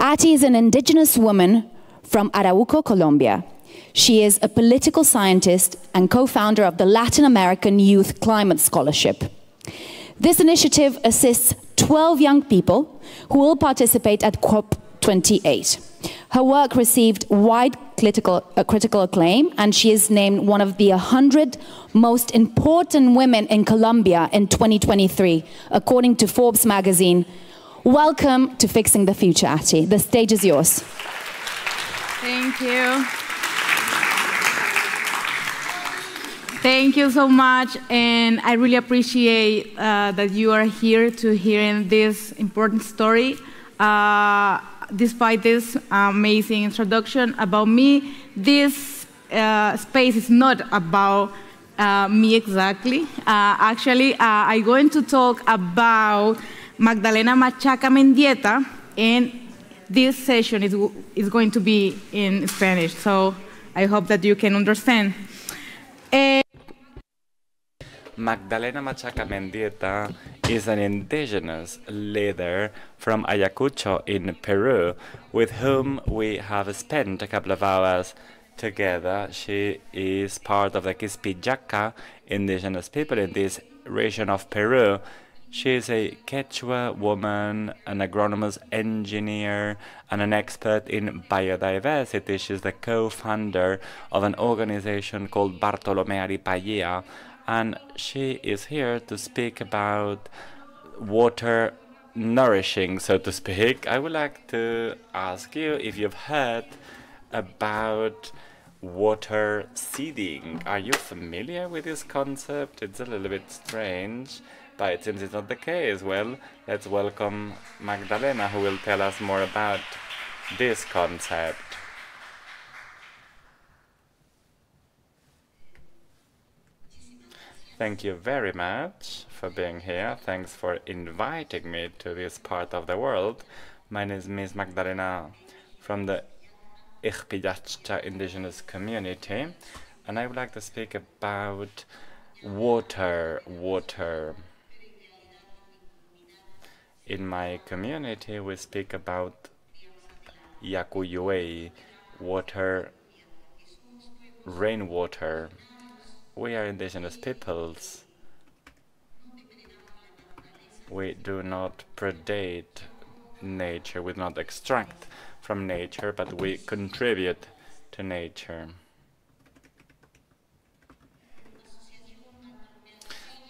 Ati is an indigenous woman from Arauco, Colombia. She is a political scientist and co founder of the Latin American Youth Climate Scholarship. This initiative assists 12 young people who will participate at COP28. Her work received wide critical, uh, critical acclaim, and she is named one of the 100 most important women in Colombia in 2023, according to Forbes magazine. Welcome to Fixing the Future, Ati. The stage is yours. Thank you. Thank you so much, and I really appreciate uh, that you are here to hear this important story. Uh, despite this amazing introduction about me, this uh, space is not about uh, me exactly. Uh, actually, uh, I'm going to talk about Magdalena Machaca Mendieta, and this session is, is going to be in Spanish, so I hope that you can understand. Uh, Magdalena Machaca Mendieta is an indigenous leader from Ayacucho in Peru with whom we have spent a couple of hours together. She is part of the Quispillaccta indigenous people in this region of Peru. She is a Quechua woman, an agronomist engineer, and an expert in biodiversity. She's the co-founder of an organization called Bartolomé Aripaylla, and she is here to speak about water nourishing, so to speak. I would like to ask you if you've heard about water seeding. Are you familiar with this concept? It's a little bit strange, but it seems it's not the case. Well, let's welcome Magdalena, who will tell us more about this concept. Thank you very much for being here. Thanks for inviting me to this part of the world. My name is Ms. Magdalena from the Quispillaccta indigenous community, and I would like to speak about water. Water. In my community, we speak about Yakuyue, water, rainwater we are indigenous peoples. We do not predate nature, we do not extract from nature, but we contribute to nature.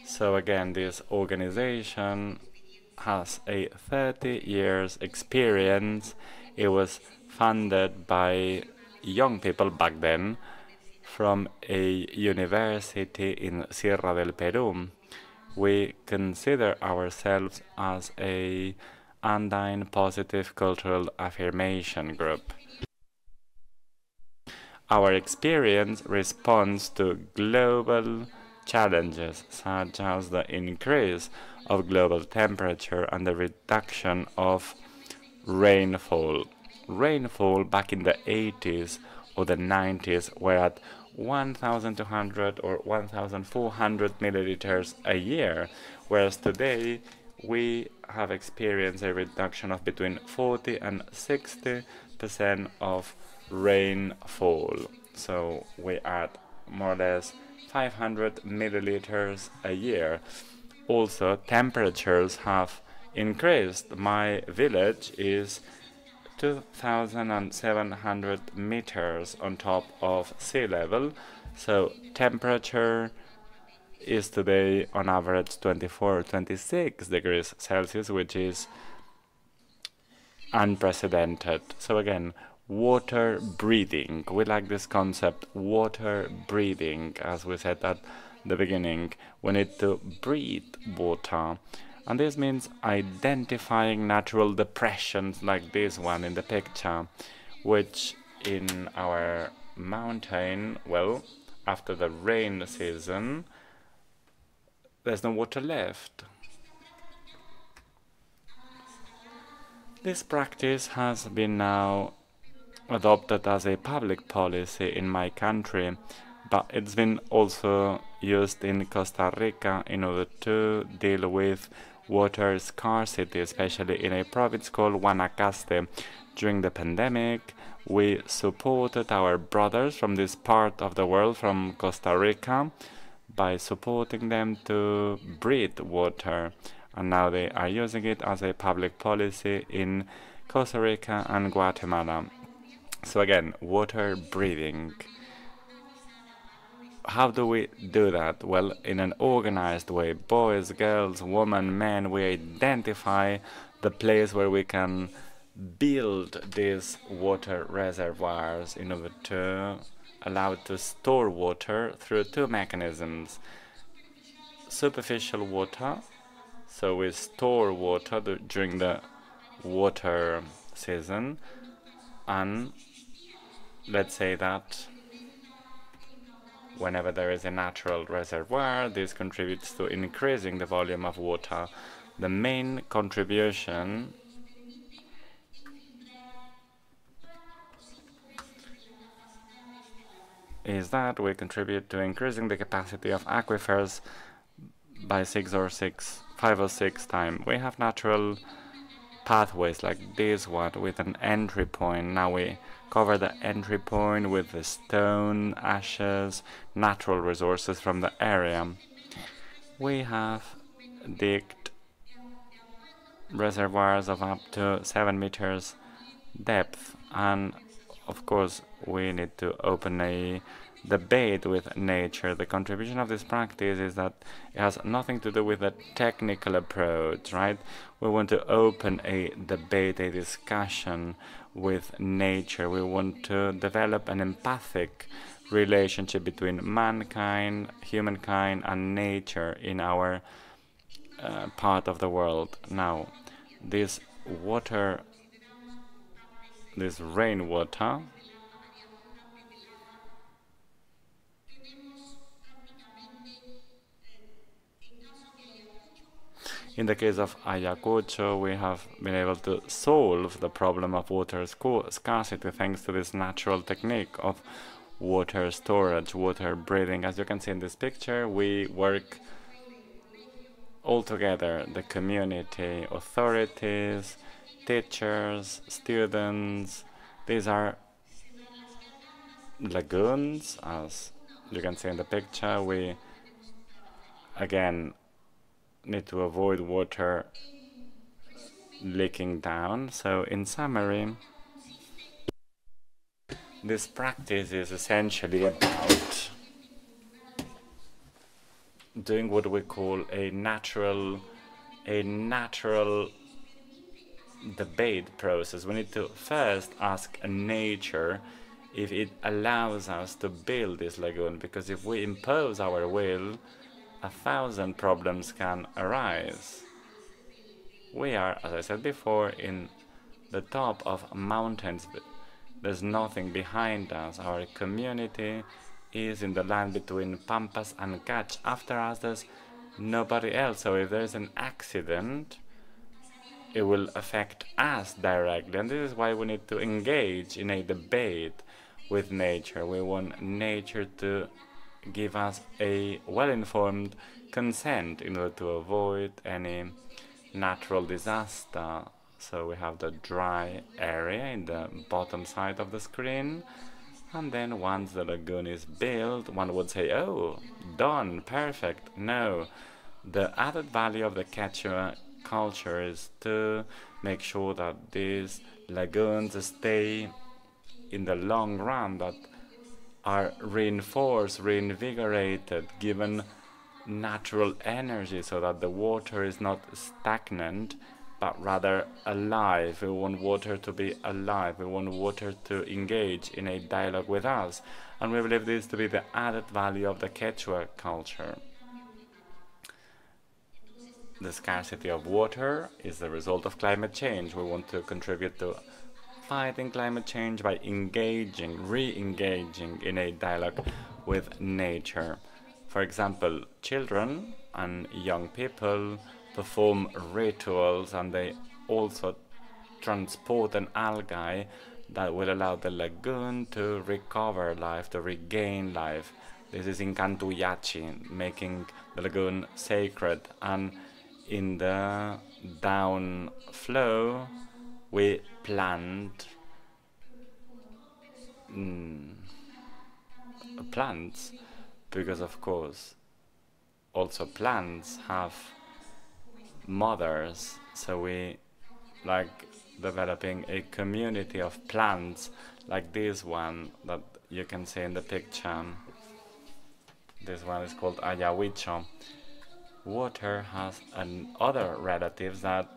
So again, this organization has a 30 years experience. It was funded by young people back then from a university in Sierra del Peru. We consider ourselves as a Andine Positive Cultural Affirmation Group. Our experience responds to global challenges such as the increase of global temperature and the reduction of rainfall. Rainfall back in the 80s or the 90s were at 1,200 or 1,400 milliliters a year, whereas today we have experienced a reduction of between 40 and 60 percent of rainfall. So we are more or less 500 milliliters a year. Also, temperatures have increased. My village is 2,700 meters on top of sea level. So temperature is today on average 24 26 degrees Celsius, which is unprecedented. So again, water breathing. We like this concept, water breathing, as we said at the beginning. We need to breathe water. And this means identifying natural depressions like this one in the picture, which in our mountain, well, after the rain season, there's no water left. This practice has been now adopted as a public policy in my country, but it's been also used in Costa Rica in order to deal with water scarcity, especially in a province called Guanacaste. During the pandemic, we supported our brothers from this part of the world, from Costa Rica, by supporting them to breathe water. And now they are using it as a public policy in Costa Rica and Guatemala. So again, water breathing. How do we do that? Well, in an organized way. Boys, girls, women, men, we identify the place where we can build these water reservoirs in order to allow to store water through two mechanisms. Superficial water, so we store water during the water season, and let's say that whenever there is a natural reservoir, this contributes to increasing the volume of water. The main contribution is that we contribute to increasing the capacity of aquifers by six or six, five or six times. We have natural pathways like this one with an entry point. Now we cover the entry point with the stone, ashes, natural resources from the area. We have digged reservoirs of up to 7 meters depth and of course we need to open a debate with nature. The contribution of this practice is that it has nothing to do with a technical approach, right? We want to open a debate, a discussion with nature. We want to develop an empathic relationship between mankind, humankind, and nature in our uh, part of the world. Now, this water, this rainwater, In the case of Ayacucho, we have been able to solve the problem of water scarcity thanks to this natural technique of water storage, water breathing. As you can see in this picture, we work all together, the community, authorities, teachers, students. These are lagoons, as you can see in the picture. We, again, need to avoid water leaking down. So in summary, this practice is essentially about doing what we call a natural a natural debate process. We need to first ask nature if it allows us to build this lagoon because if we impose our will a thousand problems can arise. We are, as I said before, in the top of mountains. There's nothing behind us. Our community is in the land between Pampas and Kutch. After us, there's nobody else. So if there's an accident, it will affect us directly. And this is why we need to engage in a debate with nature. We want nature to give us a well-informed consent in order to avoid any natural disaster. So we have the dry area in the bottom side of the screen. And then once the lagoon is built, one would say, oh, done, perfect. No, the added value of the Quechua culture is to make sure that these lagoons stay in the long run, that are reinforced, reinvigorated, given natural energy so that the water is not stagnant but rather alive. We want water to be alive. We want water to engage in a dialogue with us. And we believe this to be the added value of the Quechua culture. The scarcity of water is the result of climate change. We want to contribute to fighting climate change by engaging, re-engaging in a dialogue with nature. For example, children and young people perform rituals and they also transport an algae that will allow the lagoon to recover life, to regain life. This is in Cantuyachi, making the lagoon sacred. And in the downflow, we plant mm, plants because, of course, also plants have mothers. So we like developing a community of plants like this one that you can see in the picture. This one is called Ayahuicho. Water has an other relatives that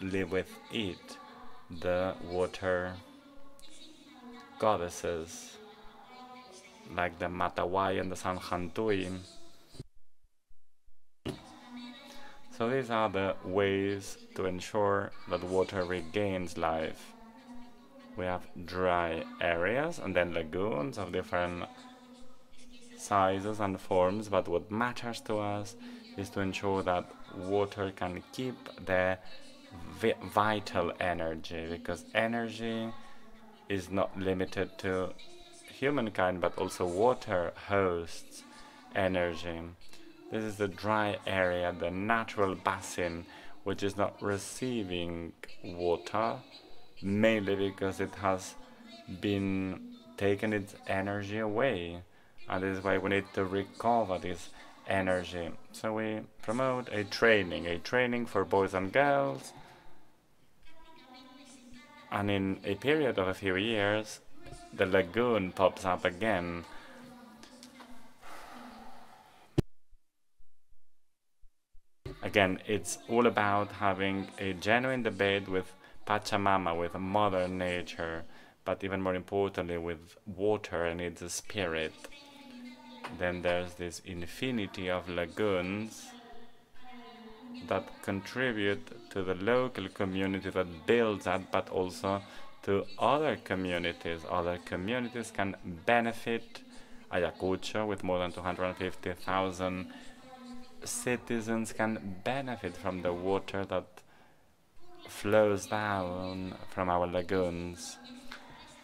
live with it, the water goddesses, like the Matawai and the Sanjantui. So these are the ways to ensure that water regains life. We have dry areas and then lagoons of different sizes and forms, but what matters to us is to ensure that water can keep the vi vital energy because energy is not limited to humankind but also water hosts energy. This is the dry area, the natural basin which is not receiving water mainly because it has been taken its energy away and this is why we need to recover this energy. So we promote a training, a training for boys and girls. And in a period of a few years, the lagoon pops up again. Again, it's all about having a genuine debate with Pachamama, with Mother Nature, but even more importantly, with water and its spirit. Then there's this infinity of lagoons that contribute to the local community that builds that, but also to other communities. Other communities can benefit Ayacucho with more than 250,000 citizens can benefit from the water that flows down from our lagoons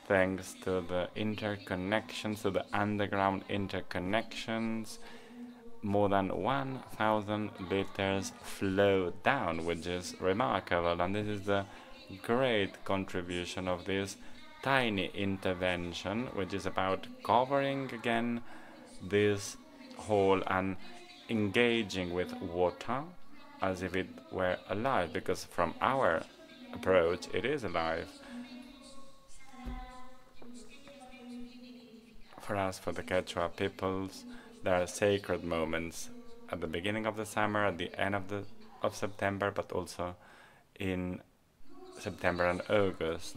thanks to the interconnections, to the underground interconnections, more than 1,000 liters flow down, which is remarkable. And this is the great contribution of this tiny intervention, which is about covering again this hole and engaging with water as if it were alive, because from our approach, it is alive. For us, for the Quechua peoples, there are sacred moments at the beginning of the summer, at the end of the of September, but also in September and August.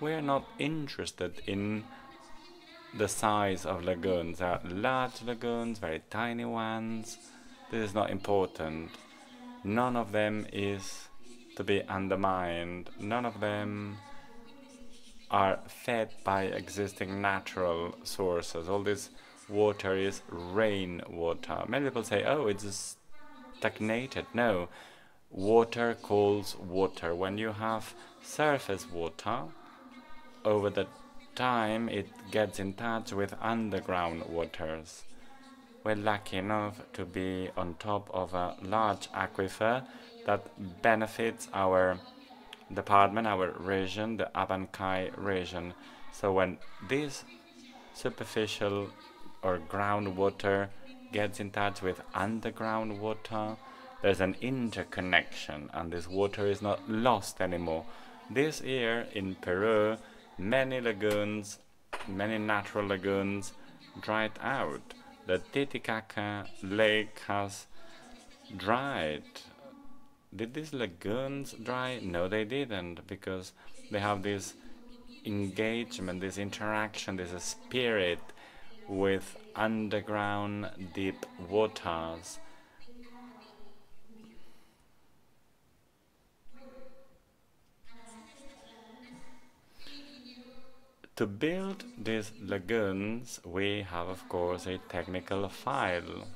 We are not interested in the size of lagoons. There are large lagoons, very tiny ones. This is not important. None of them is to be undermined. None of them are fed by existing natural sources. All this water is rain water. Many people say, oh, it's stagnated. No, water calls water. When you have surface water, over the time it gets in touch with underground waters. We're lucky enough to be on top of a large aquifer that benefits our department, our region, the Abancay region. So when this superficial or groundwater gets in touch with underground water, there's an interconnection and this water is not lost anymore. This year in Peru, many lagoons, many natural lagoons dried out. The Titicaca lake has dried did these lagoons dry? No, they didn't, because they have this engagement, this interaction, this spirit with underground deep waters. To build these lagoons, we have, of course, a technical file.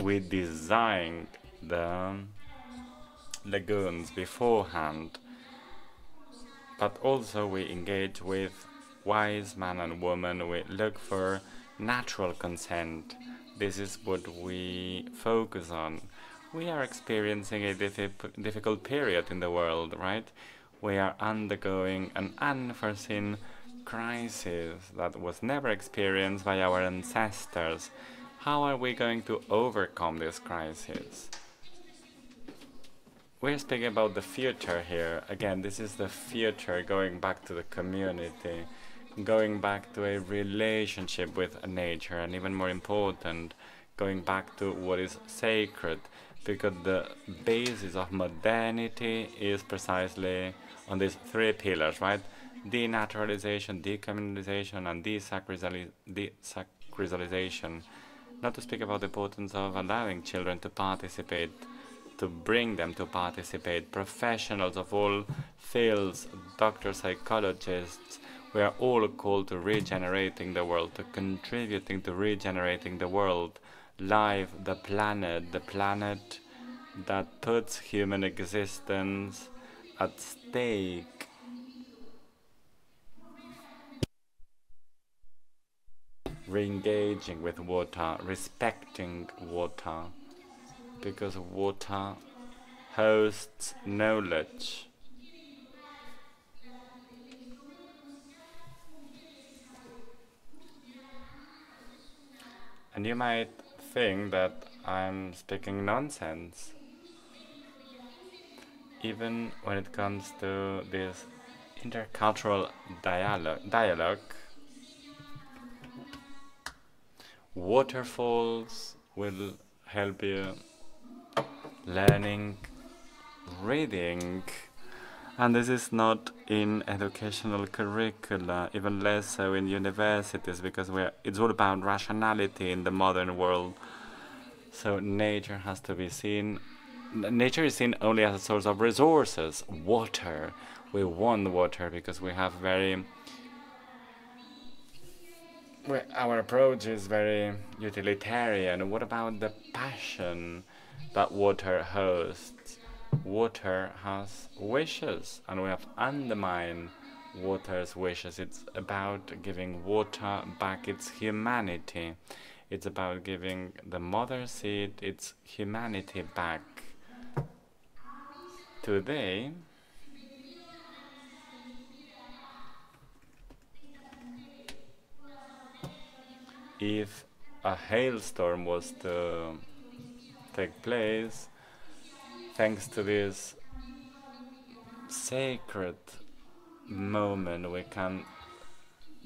We designed the lagoons beforehand, but also we engage with wise man and woman. We look for natural consent. This is what we focus on. we are experiencing a difficult period in the world, right? We are undergoing an unforeseen crisis that was never experienced by our ancestors. How are we going to overcome this crisis? We're speaking about the future here. Again, this is the future going back to the community, going back to a relationship with nature, and even more important, going back to what is sacred, because the basis of modernity is precisely on these three pillars, right? Denaturalization, decommunalization, and desacralization. Not to speak about the importance of allowing children to participate, to bring them to participate. Professionals of all fields, doctors, psychologists, we are all called to regenerating the world, to contributing to regenerating the world life, the planet, the planet that puts human existence at stake. Re-engaging with water, respecting water, because water hosts knowledge. And you might think that I'm speaking nonsense. Even when it comes to this intercultural dialogue, dialogue waterfalls will help you learning reading and this is not in educational curricula, even less so in universities, because it's all about rationality in the modern world. So nature has to be seen. Nature is seen only as a source of resources. Water. We want water because we have very. our approach is very utilitarian. What about the passion that water hosts? Water has wishes and we have undermined water's wishes. It's about giving water back its humanity. It's about giving the mother seed its humanity back. Today, if a hailstorm was to take place, thanks to this sacred moment, we can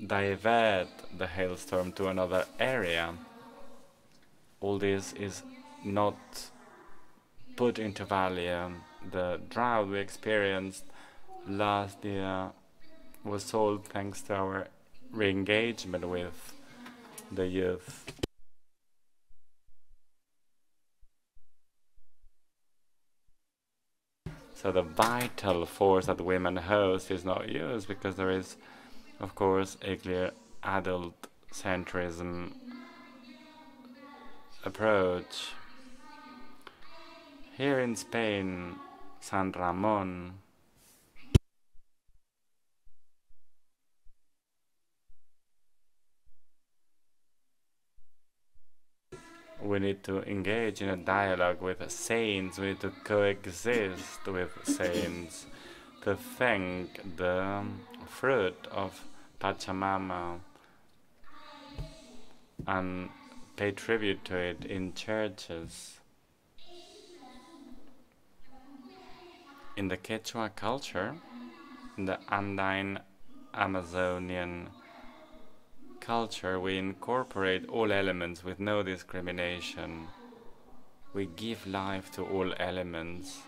divert the hailstorm to another area. All this is not put into value. The drought we experienced last year was solved thanks to our re-engagement with the youth. So the vital force that women host is not used because there is, of course, a clear adult centrism approach. Here in Spain, San Ramon we need to engage in a dialogue with saints, we need to coexist with saints, to thank the fruit of Pachamama and pay tribute to it in churches. In the Quechua culture, in the Andine Amazonian culture, we incorporate all elements with no discrimination. We give life to all elements.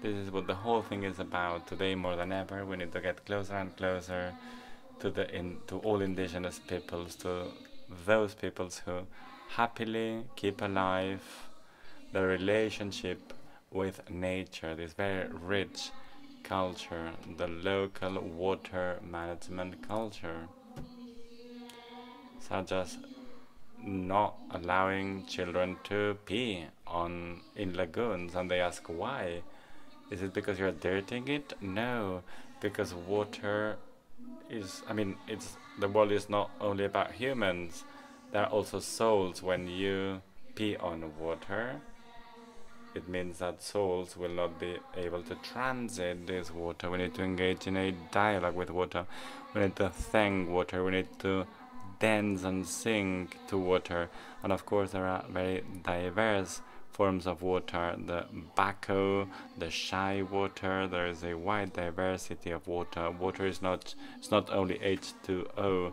This is what the whole thing is about. Today, more than ever, we need to get closer and closer to the in, to all indigenous peoples, to those peoples who happily keep alive the relationship with nature, this very rich culture, the local water management culture such as not allowing children to pee on in lagoons and they ask why is it because you're dirtying it no because water is i mean it's the world is not only about humans there are also souls when you pee on water it means that souls will not be able to transit this water. We need to engage in a dialogue with water. We need to thank water. We need to dance and sing to water. And of course, there are very diverse forms of water the Baco, the shy water. There is a wide diversity of water. Water is not, it's not only H2O,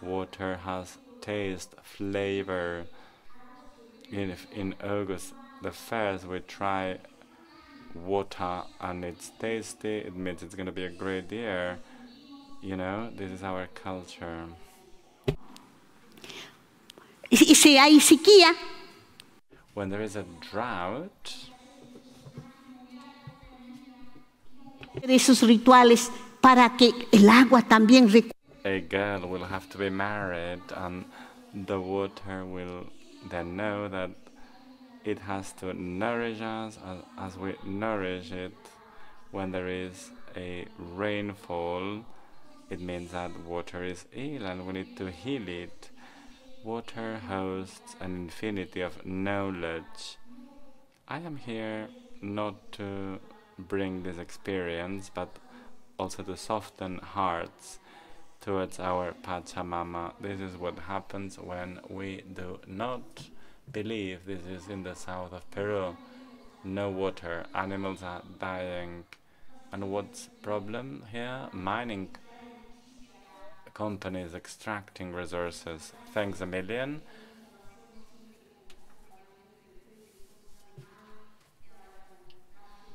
water has taste, flavor. In, in August, the first we try water and it's tasty, it means it's going to be a great year. You know, this is our culture. Hay sequía, When there is a drought, esos rituales para que el agua también a girl will have to be married and the water will then know that it has to nourish us as, as we nourish it. When there is a rainfall it means that water is ill and we need to heal it water hosts an infinity of knowledge i am here not to bring this experience but also to soften hearts towards our Pachamama. This is what happens when we do not believe this is in the south of Peru. No water, animals are dying. And what's problem here? Mining companies extracting resources. Thanks a million.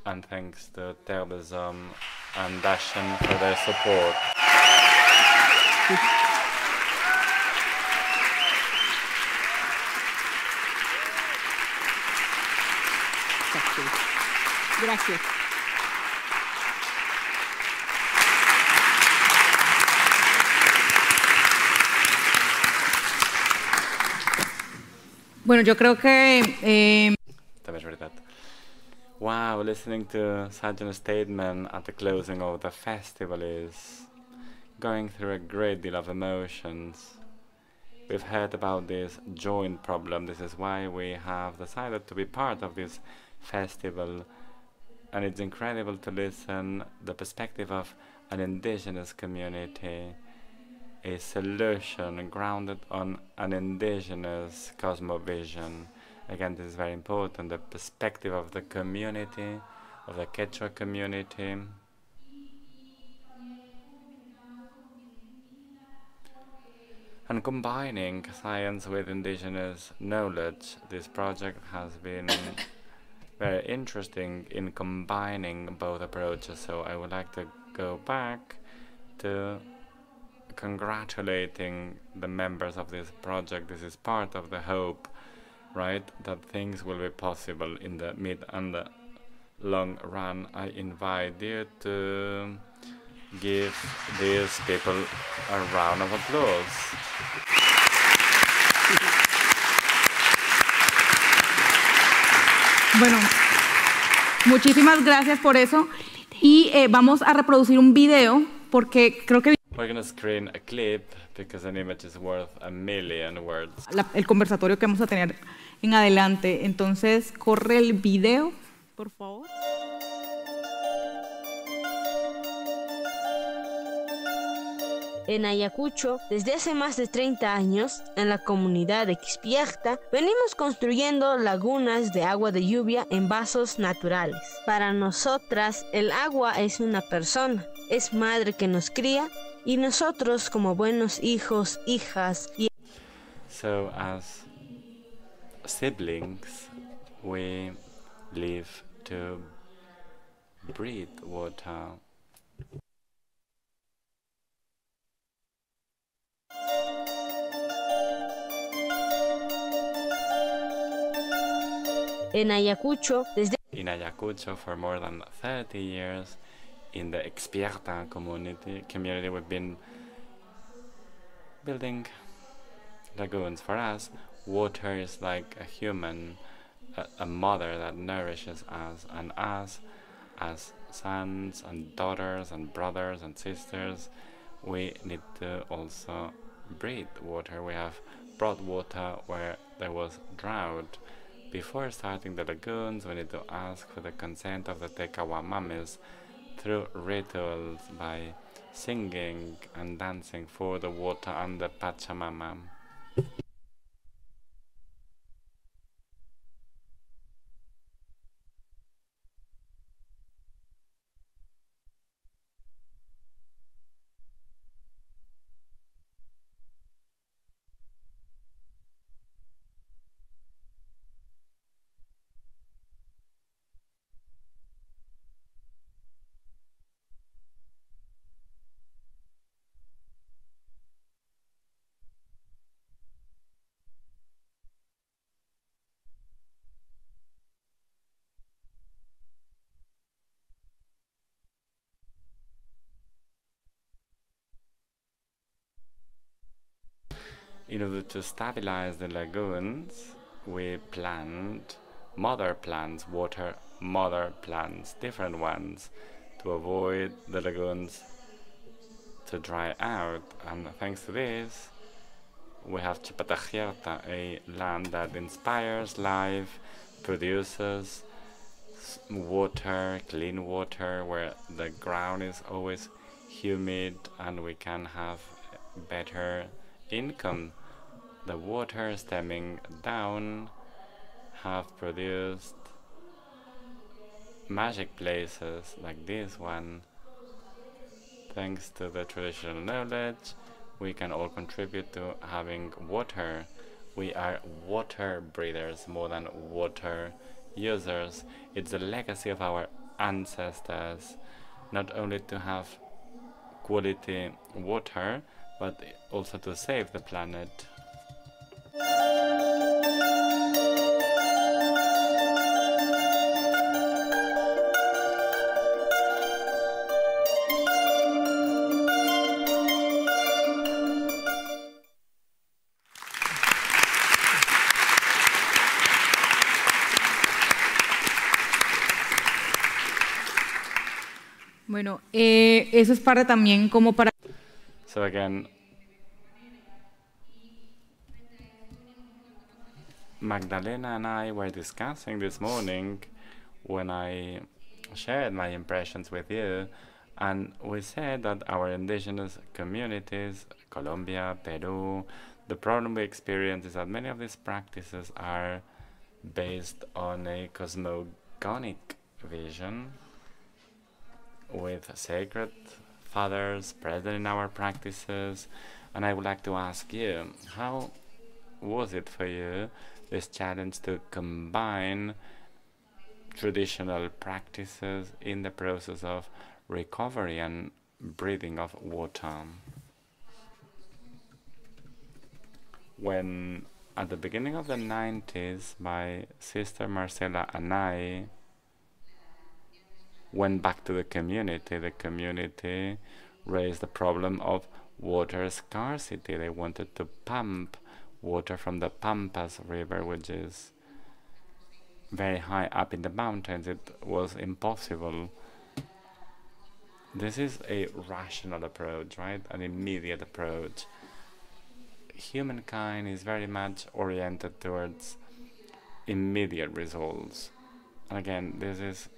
And thanks to Terbezom and Dashin for their support. Gracias. Bueno, yo creo que eh, También es verdad. Wow, listening to such a statement at the closing of the festival is going through a great deal of emotions. We've heard about this joint problem. This is why we have decided to be part of this festival. And it's incredible to listen the perspective of an indigenous community, a solution grounded on an indigenous cosmovision. Again, this is very important. The perspective of the community, of the Quechua community. And combining science with indigenous knowledge, this project has been very interesting in combining both approaches. So I would like to go back to congratulating the members of this project. This is part of the hope, right? That things will be possible in the mid and the long run. I invite you to give these people a round of applause. Bueno, muchísimas gracias por eso. Y eh, vamos a reproducir un video porque creo que We're gonna screen a clip because an image is worth a million words. la- el conversatorio que vamos a tener en adelante. Entonces, corre el video, por favor. En Ayacucho, desde hace más de 30 años, en la comunidad de Xpiachta, venimos construyendo lagunas de agua de lluvia en vasos naturales. Para nosotras, el agua es una persona, es madre que nos cría y nosotros como buenos hijos, hijas y So, as siblings, we live to breathe water. en Ayacucho, desde In Ayacucho, for more than 30 years, in the Expierta community, community, we've been building lagoons. For us, water is like a human, a, a mother that nourishes us, and us, as sons and daughters and brothers and sisters, we need to also breathe water. We have brought water where there was drought. Before starting the lagoons, we need to ask for the consent of the Tekawamamis through rituals by singing and dancing for the water and the Pachamama. In order to stabilize the lagoons, we plant mother plants, water mother plants, different ones, to avoid the lagoons to dry out. And thanks to this, we have Chipata a land that inspires life, produces water, clean water, where the ground is always humid and we can have better income the water stemming down have produced magic places like this one. Thanks to the traditional knowledge, we can all contribute to having water. We are water breathers more than water users. It's the legacy of our ancestors, not only to have quality water, but also to save the planet. Bueno, eh, eso es parte también como para... Magdalena and I were discussing this morning when I shared my impressions with you, and we said that our indigenous communities, Colombia, Peru, the problem we experience is that many of these practices are based on a cosmogonic vision with sacred fathers present in our practices. And I would like to ask you, how was it for you this challenge to combine traditional practices in the process of recovery and breathing of water. When at the beginning of the 90s, my sister Marcela and I went back to the community, the community raised the problem of water scarcity. They wanted to pump water from the Pampas River, which is very high up in the mountains. It was impossible. This is a rational approach, right? An immediate approach. Humankind is very much oriented towards immediate results. And again, this is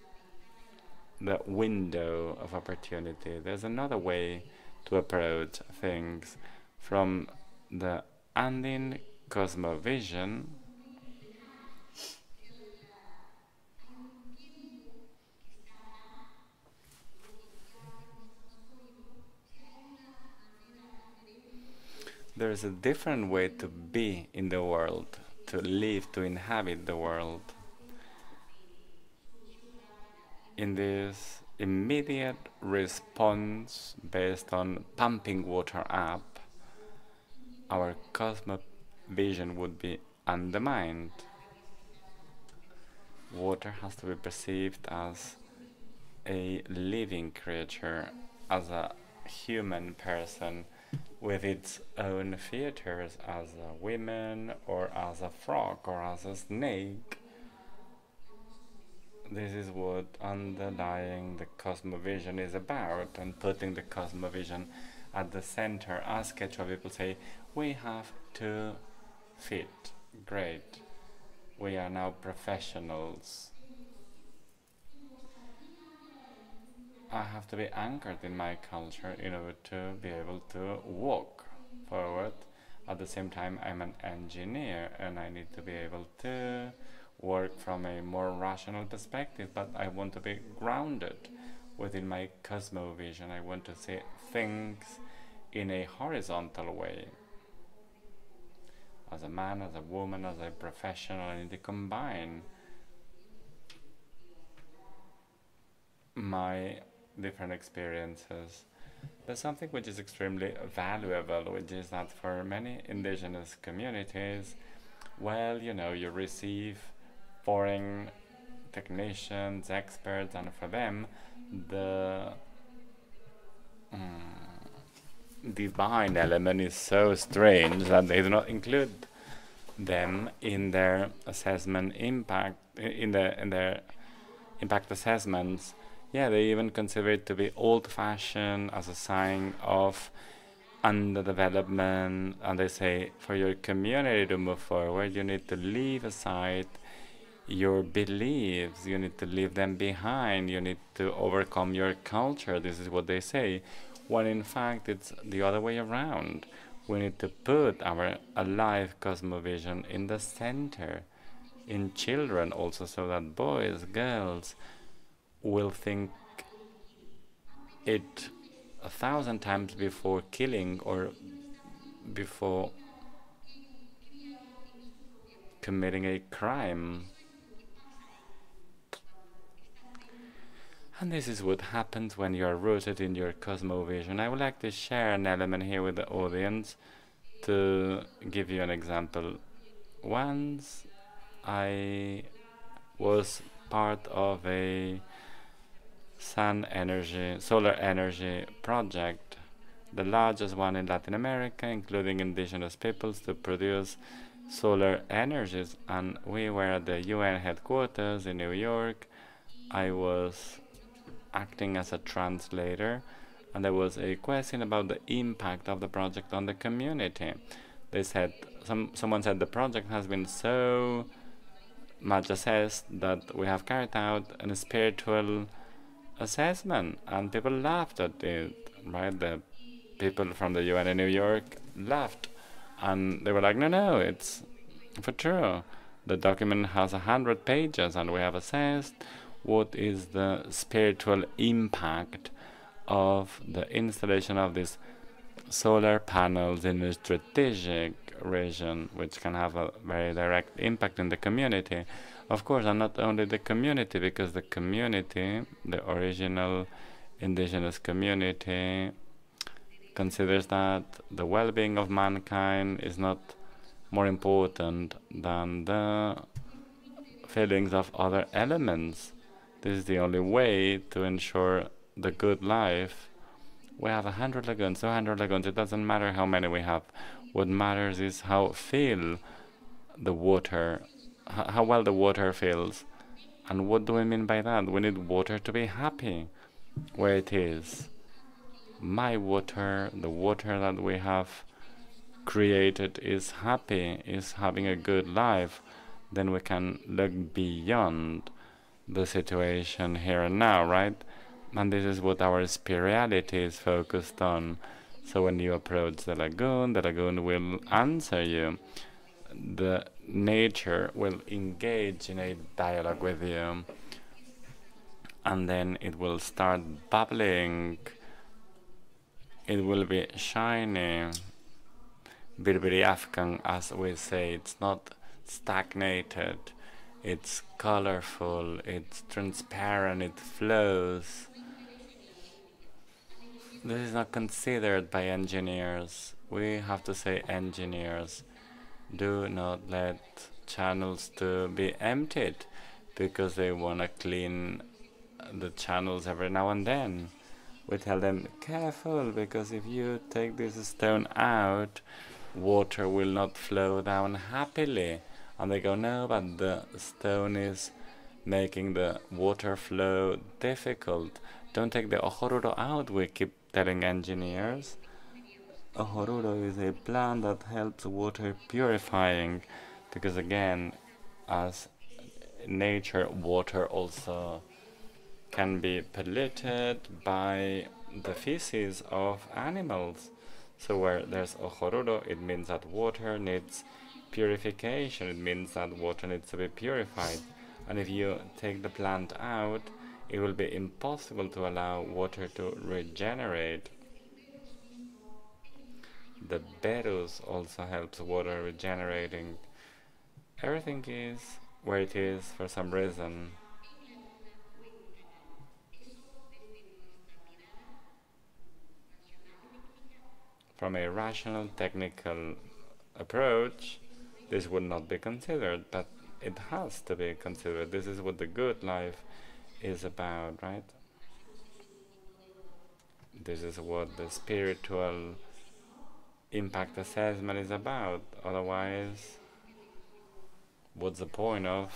the window of opportunity. There's another way to approach things from the Andin cosmovision there is a different way to be in the world, to live, to inhabit the world. In this immediate response based on pumping water up, our cosmovision would be undermined. Water has to be perceived as a living creature, as a human person with its own features as a woman or as a frog or as a snake. This is what underlying the cosmovision is about and putting the cosmovision at the center as Quechua people say we have to fit. Great. we are now professionals. I have to be anchored in my culture in order to be able to walk forward. At the same time, I'm an engineer and I need to be able to work from a more rational perspective, but I want to be grounded within my cosmovision. I want to see things in a horizontal way. As a man, as a woman, as a professional, need to combine my different experiences. There's something which is extremely valuable, which is that for many indigenous communities, well, you know, you receive foreign technicians, experts, and for them, the mm, divine element is so strange that they do not include them in their assessment impact in the in their impact assessments yeah, they even consider it to be old fashioned as a sign of underdevelopment. And they say for your community to move forward, you need to leave aside your beliefs, you need to leave them behind, you need to overcome your culture. This is what they say. When in fact, it's the other way around. We need to put our alive cosmovision in the center, in children also, so that boys, girls, will think it a thousand times before killing or before committing a crime. And this is what happens when you are rooted in your cosmovision. I would like to share an element here with the audience to give you an example. Once I was part of a sun energy, solar energy project, the largest one in Latin America, including indigenous peoples to produce solar energies. And we were at the UN headquarters in New York. I was acting as a translator, and there was a question about the impact of the project on the community. They said, some, someone said the project has been so much assessed that we have carried out a spiritual assessment, and people laughed at it, right? The people from the UN in New York laughed, and they were like, "No, no, it's for true. The document has a hundred pages, and we have assessed what is the spiritual impact of the installation of these solar panels in a strategic region, which can have a very direct impact in the community." Of course, and not only the community, because the community, the original indigenous community, considers that the well-being of mankind is not more important than the feelings of other elements. This is the only way to ensure the good life. We have a hundred lagoons, two hundred lagoons. It doesn't matter how many we have. What matters is how feel the water how well the water feels. And what do we mean by that? We need water to be happy where it is. My water, the water that we have created is happy, is having a good life, then we can look beyond the situation here and now, right? And this is what our spirituality is focused on. So when you approach the lagoon, the lagoon will answer you. The nature will engage in a dialogue with you and then it will start bubbling it will be shiny birbiri Afghan as we say it's not stagnated it's colorful it's transparent it flows this is not considered by engineers we have to say engineers do not let channels to be emptied because they want to clean the channels every now and then. We tell them, careful, because if you take this stone out, water will not flow down happily. And they go, no, but the stone is making the water flow difficult. Don't take the ojoruro out, we keep telling engineers. Ojoruro is a plant that helps water purifying because again as nature, water also can be polluted by the feces of animals. So where there's ojoruro, it means that water needs purification. It means that water needs to be purified. And if you take the plant out, it will be impossible to allow water to regenerate. The berus also helps water regenerating. Everything is where it is for some reason. From a rational technical approach, this would not be considered, but it has to be considered. This is what the good life is about, right? This is what the spiritual impact assessment is about. Otherwise, what's the point of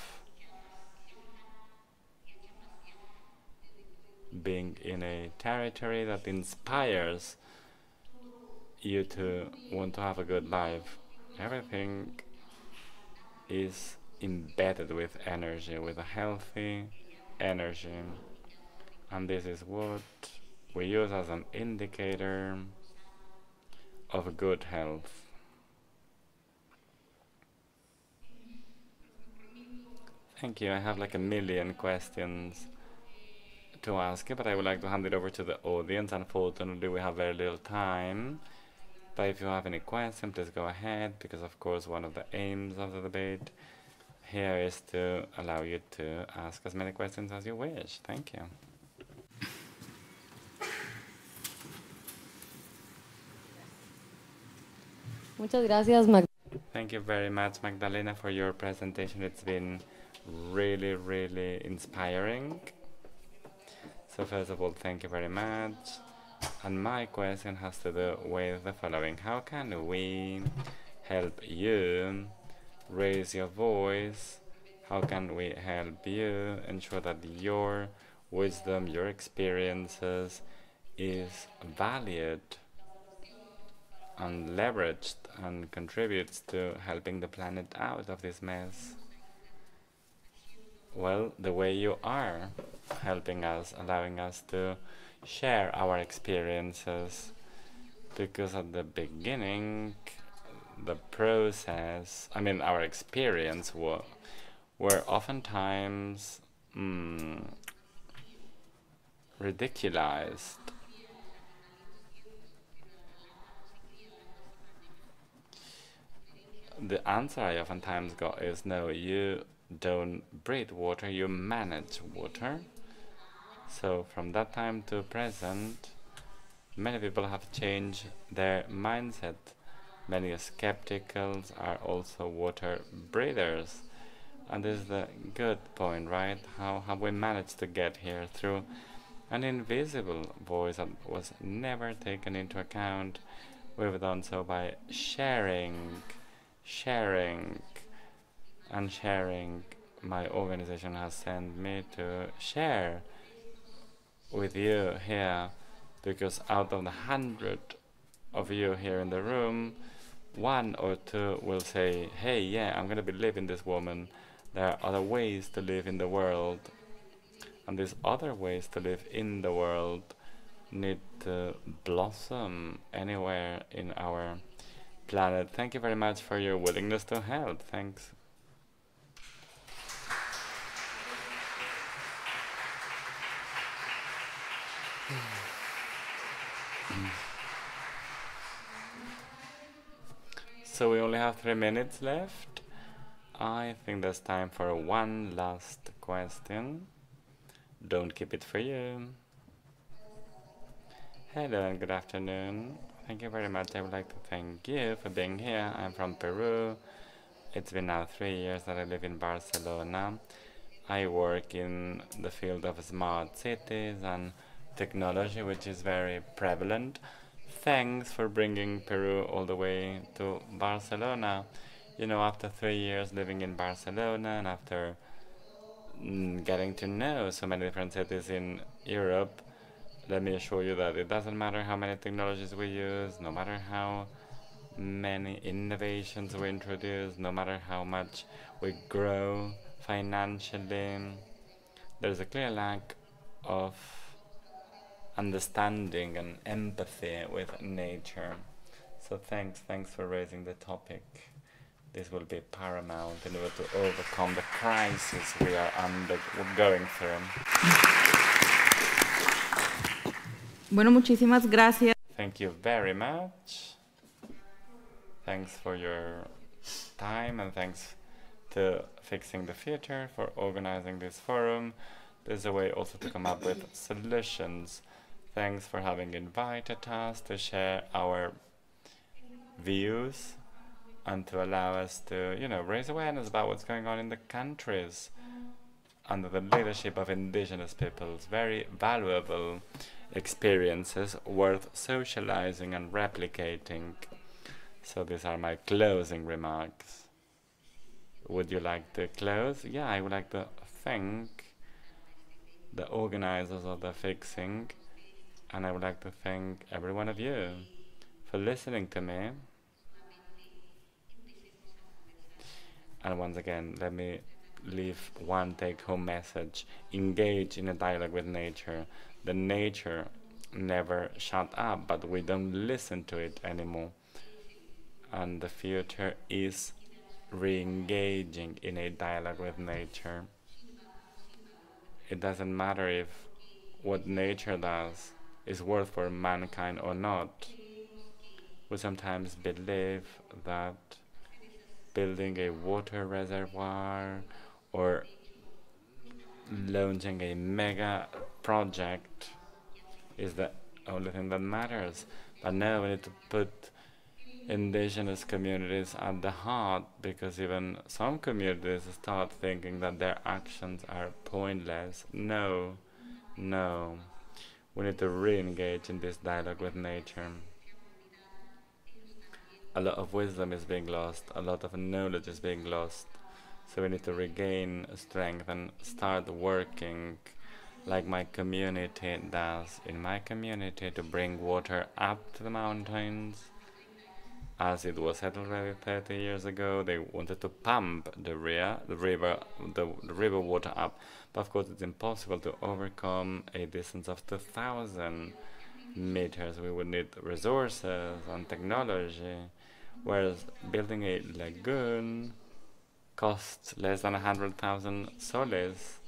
being in a territory that inspires you to want to have a good life? Everything is embedded with energy, with a healthy energy. And this is what we use as an indicator of good health. Thank you. I have like a million questions to ask you, but I would like to hand it over to the audience. Unfortunately, we have very little time. But if you have any questions, please go ahead, because of course one of the aims of the debate here is to allow you to ask as many questions as you wish. Thank you. Muchas gracias, Mag Thank you very much, Magdalena, for your presentation. It's been really, really inspiring. So first of all, thank you very much. And my question has to do with the following. How can we help you raise your voice? How can we help you ensure that your wisdom, your experiences is valued and leveraged and contributes to helping the planet out of this mess? Well, the way you are helping us, allowing us to share our experiences because at the beginning the process i mean our experience were were oftentimes mm, ridiculized. The answer i oftentimes got is no you don't breathe water you manage water so from that time to present, many people have changed their mindset. Many skepticals are also water breathers. And this is the good point, right? How have we managed to get here through an invisible voice that was never taken into account? We've done so by sharing, sharing, and sharing. My organization has sent me to share with you here because out of the hundred of you here in the room, one or two will say, hey, yeah, I'm going to believe in this woman. There are other ways to live in the world. And these other ways to live in the world need to blossom anywhere in our planet. Thank you very much for your willingness to help. Thanks. So we only have three minutes left. I think there's time for one last question. Don't keep it for you. Hello and good afternoon. Thank you very much. I would like to thank you for being here. I'm from Peru. It's been now three years that I live in Barcelona. I work in the field of smart cities and technology, which is very prevalent thanks for bringing Peru all the way to Barcelona. You know, after three years living in Barcelona and after mm, getting to know so many different cities in Europe, let me assure you that it doesn't matter how many technologies we use, no matter how many innovations we introduce, no matter how much we grow financially, there's a clear lack of understanding and empathy with nature. So thanks, thanks for raising the topic. This will be paramount in order to overcome the crisis we are under, going through. Bueno, muchísimas gracias. Thank you very much. Thanks for your time and thanks to Fixing the Future for organizing this forum. There's a way also to come up with solutions. Thanks for having invited us to share our views and to allow us to, you know, raise awareness about what's going on in the countries under the leadership of indigenous peoples. Very valuable experiences worth socializing and replicating. So these are my closing remarks. Would you like to close? Yeah, I would like to thank the organizers of the fixing and I would like to thank every one of you for listening to me. And once again, let me leave one take home message engage in a dialogue with nature. The nature never shut up, but we don't listen to it anymore. And the future is re engaging in a dialogue with nature. It doesn't matter if what nature does is worth for mankind or not. We sometimes believe that building a water reservoir or launching a mega project is the only thing that matters. But now we need to put indigenous communities at the heart because even some communities start thinking that their actions are pointless. No, no. We need to re engage in this dialogue with nature a lot of wisdom is being lost, a lot of knowledge is being lost. So we need to regain strength and start working like my community does in my community to bring water up to the mountains. As it was said already 30 years ago, they wanted to pump the, the river, the, the river water up, but of course it's impossible to overcome a distance of 2,000 meters. We would need resources and technology whereas building a lagoon costs less than 100,000 soles,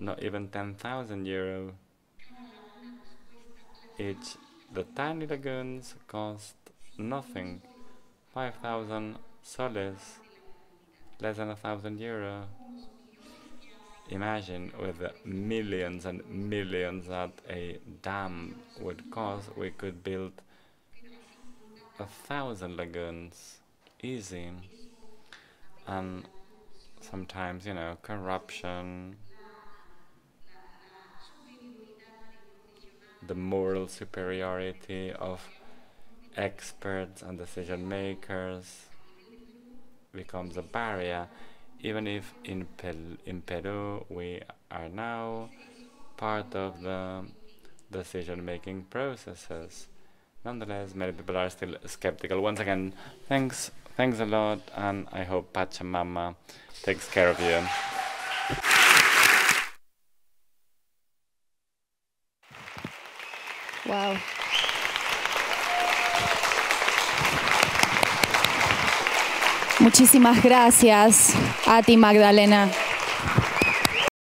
not even 10,000 euro. Each, the tiny lagoons cost nothing, 5,000 soles, less than a thousand euro. Imagine with millions and millions that a dam would cost, we could build a thousand lagoons, easy. And sometimes, you know, corruption, the moral superiority of experts and decision makers becomes a barrier, even if in, Pel in Peru we are now part of the decision making processes. Nonetheless, many people are still skeptical. Once again, thanks, thanks a lot, and I hope Pachamama takes care of you. Wow. Muchísimas gracias a ti, Magdalena.